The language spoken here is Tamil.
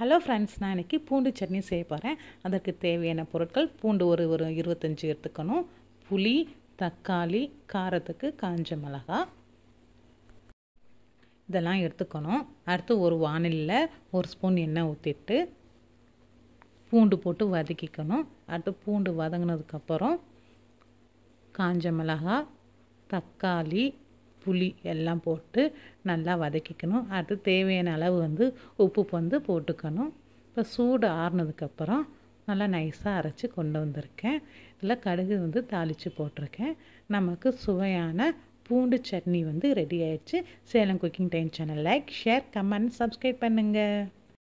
ஹலோ ஃப்ரெண்ட்ஸ் நான் இன்றைக்கி பூண்டு சட்னி செய்ய போகிறேன் அதற்கு தேவையான பொருட்கள் பூண்டு ஒரு ஒரு இருபத்தஞ்சி எடுத்துக்கணும். புளி தக்காளி காரத்துக்கு காஞ்ச மிளகா. இதெல்லாம் எடுத்துக்கணும். அடுத்து ஒரு வானிலில் ஒரு ஸ்பூன் எண்ணெய் ஊற்றிட்டு பூண்டு போட்டு வதக்கிக்கணும். அடுத்து பூண்டு வதங்கினதுக்கப்புறம் காஞ்ச மிளகா தக்காளி புளி எல்லாம் போட்டு நல்லா வதக்கிக்கணும். அடுத்து தேவையான அளவு வந்து உப்பு வந்து போட்டுக்கணும். இப்போ சூடு ஆறுனதுக்கப்புறம் நல்லா நைஸாக அரைச்சி கொண்டு வந்திருக்கேன். இதில் கடுகு வந்து தாளித்து போட்டிருக்கேன். நமக்கு சுவையான பூண்டு சட்னி வந்து ரெடி ஆயிடுச்சு. Salem cooking time channel like share comment subscribe பண்ணுங்கள்